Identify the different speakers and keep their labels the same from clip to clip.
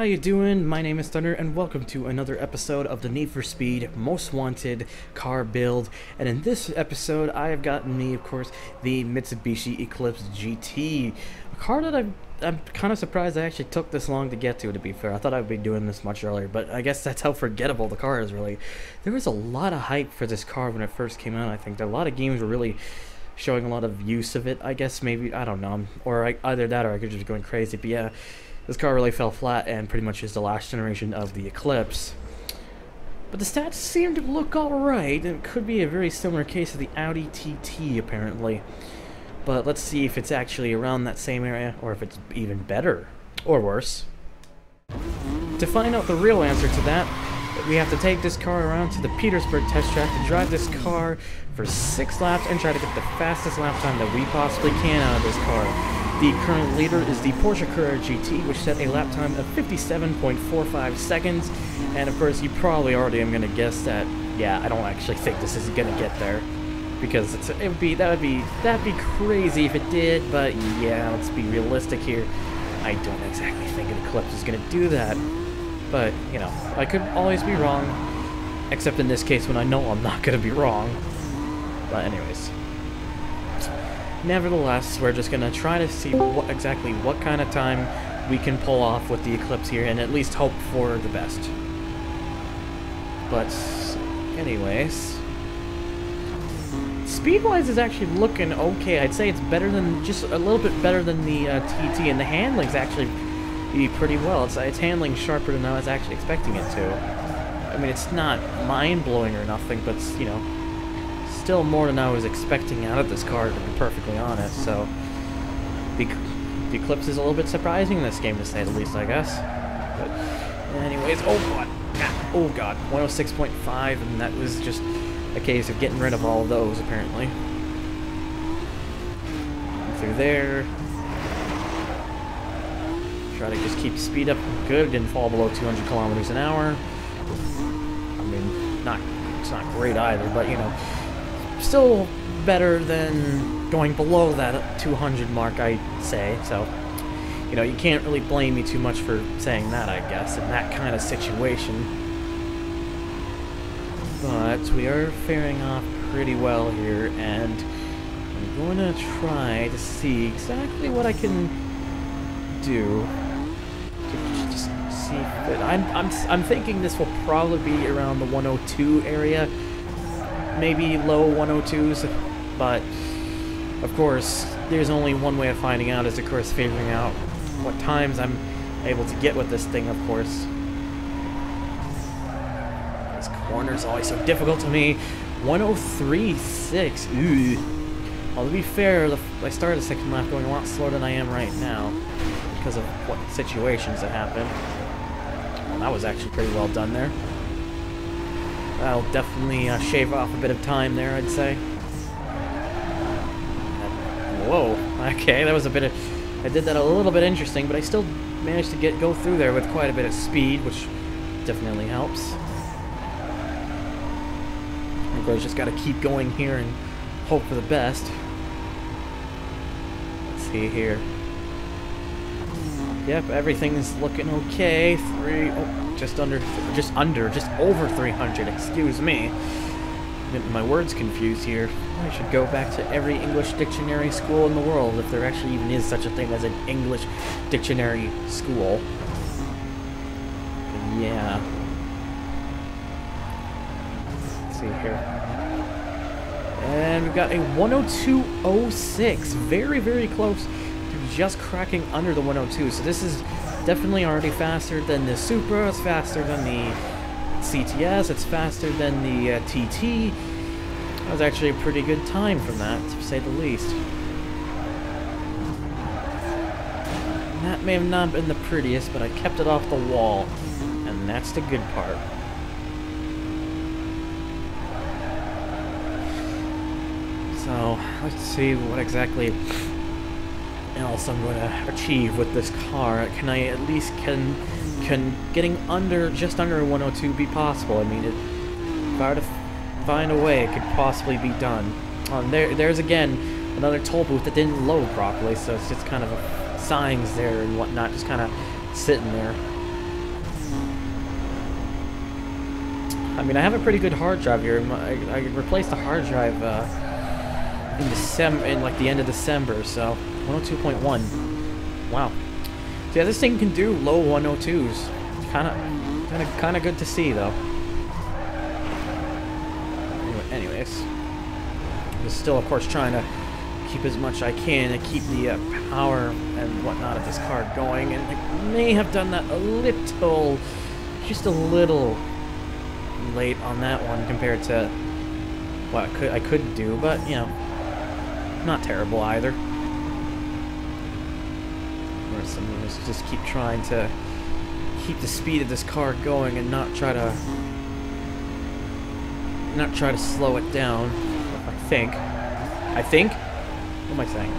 Speaker 1: how you doing? My name is Thunder, and welcome to another episode of the Need for Speed Most Wanted car build. And in this episode, I have gotten me, of course, the Mitsubishi Eclipse GT, a car that I'm, I'm kind of surprised I actually took this long to get to. To be fair, I thought I'd be doing this much earlier, but I guess that's how forgettable the car is. Really, there was a lot of hype for this car when it first came out. I think a lot of games were really showing a lot of use of it. I guess maybe I don't know, or I, either that or I could just be going crazy. But yeah, this car really fell flat and pretty much is the last generation of the Eclipse. But the stats seem to look alright. and It could be a very similar case of the Audi TT apparently. But let's see if it's actually around that same area or if it's even better or worse. To find out the real answer to that, we have to take this car around to the Petersburg test track to drive this car for six laps and try to get the fastest lap time that we possibly can out of this car. The current leader is the Porsche Carrera GT, which set a lap time of 57.45 seconds. And of course, you probably already am going to guess that, yeah, I don't actually think this is going to get there. Because it would be, that would be, that'd be crazy if it did, but yeah, let's be realistic here. I don't exactly think an Eclipse is going to do that. But, you know, I could always be wrong. Except in this case when I know I'm not going to be wrong. But anyways. Nevertheless, we're just going to try to see what exactly what kind of time we can pull off with the Eclipse here and at least hope for the best. But, anyways... Speed-wise is actually looking okay. I'd say it's better than, just a little bit better than the uh, TT, and the handling's actually pretty well. It's, it's handling sharper than I was actually expecting it to. I mean, it's not mind-blowing or nothing, but, you know, still more than I was expecting out of this car, to be perfectly honest, so... The, the Eclipse is a little bit surprising in this game, to say the least, I guess. But, anyways, oh god, ah, oh god, 106.5, and that was just a case of getting rid of all of those, apparently. Through there, Try to just keep speed up good, didn't fall below 200 kilometers an hour. I mean, not it's not great either, but you know, still better than going below that 200 mark, I'd say. So, you know, you can't really blame me too much for saying that, I guess, in that kind of situation. But we are faring off pretty well here, and I'm going to try to see exactly what I can do just see I'm, I'm, I'm thinking this will probably be around the 102 area. Maybe low 102s, but of course, there's only one way of finding out is, of course, figuring out what times I'm able to get with this thing, of course. This corner's always so difficult to me. 103.6, ooh. Well, to be fair, the, I started the second lap going a lot slower than I am right now because of what situations that happened. Well, that was actually pretty well done there. That'll definitely uh, shave off a bit of time there, I'd say. Whoa, okay, that was a bit of... I did that a little bit interesting, but I still managed to get go through there with quite a bit of speed, which definitely helps. I think just got to keep going here and hope for the best. Let's see here. Yep, everything's looking okay. Three, oh, just under, just under, just over 300. Excuse me. Getting my words confused here. I should go back to every English dictionary school in the world, if there actually even is such a thing as an English dictionary school. But yeah. Let's see here. And we've got a 102.06. Very, very close to just cracking under the 102. So this is definitely already faster than the Supra, it's faster than the CTS, it's faster than the uh, TT. That was actually a pretty good time from that, to say the least. And that may have not been the prettiest, but I kept it off the wall, and that's the good part. So, let's see what exactly else I'm going to achieve with this car. Can I at least can can getting under just under 102 be possible? I mean, it, if I were to find a way, it could possibly be done. Um, there, there's again another toll booth that didn't load properly, so it's just kind of signs there and whatnot, just kind of sitting there. I mean, I have a pretty good hard drive here. I, I replaced the hard drive. Uh, in December, in like the end of December, so 102.1. Wow. So yeah, this thing can do low 102s. Kind of, kind of, kind of good to see though. Anyway, anyways, still, of course, trying to keep as much I can to keep the uh, power and whatnot of this car going, and I may have done that a little, just a little late on that one compared to what I could I could do, but you know, not terrible either. Or just keep trying to keep the speed of this car going and not try to not try to slow it down. I think. I think. What am I saying?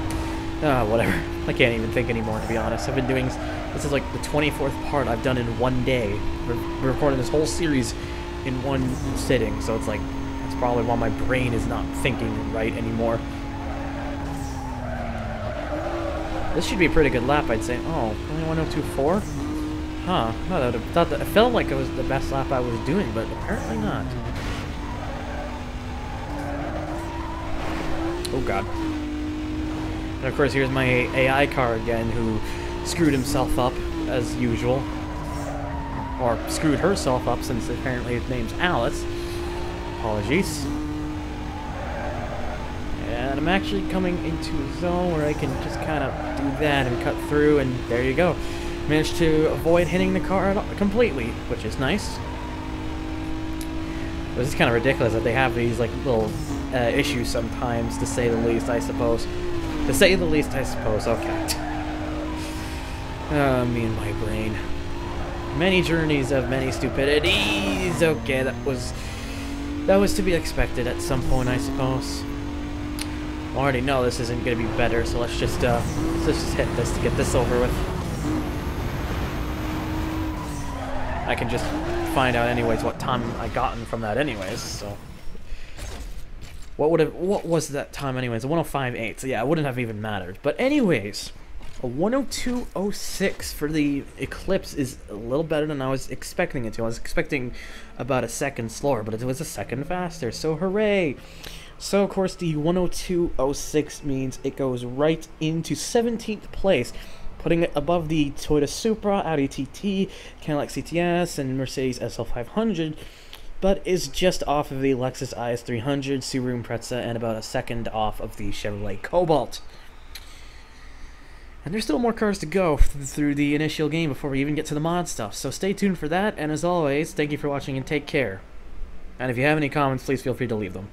Speaker 1: Ah, whatever. I can't even think anymore, to be honest. I've been doing... This is like the 24th part I've done in one day. We're recording this whole series in one sitting, so it's like... That's probably why my brain is not thinking right anymore. This should be a pretty good lap, I'd say. Oh, only 102.4? Huh. No, I thought that, I felt like it was the best lap I was doing, but apparently not. Oh god. And of course, here's my AI car again, who screwed himself up, as usual. Or screwed herself up, since apparently his name's Alice. Apologies. I'm actually coming into a zone where I can just kind of do that and cut through, and there you go. Managed to avoid hitting the car completely, which is nice. But it's kind of ridiculous that they have these like little uh, issues sometimes, to say the least, I suppose. To say the least, I suppose. Okay. Uh, me and my brain. Many journeys of many stupidities. Okay, that was that was to be expected at some point, I suppose. Already know this isn't going to be better, so let's just uh, let's just hit this to get this over with. I can just find out anyways what time I gotten from that anyways, so. What would have, what was that time anyways? A 105.8, so yeah, it wouldn't have even mattered. But anyways, a 102.06 for the Eclipse is a little better than I was expecting it to. I was expecting about a second slower, but it was a second faster, so hooray! So, of course, the 102.06 means it goes right into 17th place putting it above the Toyota Supra, Audi TT, Cadillac CTS, and Mercedes SL500, but is just off of the Lexus IS300, Subaru Impreza, and about a second off of the Chevrolet Cobalt. And there's still more cars to go through the initial game before we even get to the mod stuff, so stay tuned for that, and as always, thank you for watching and take care. And if you have any comments, please feel free to leave them.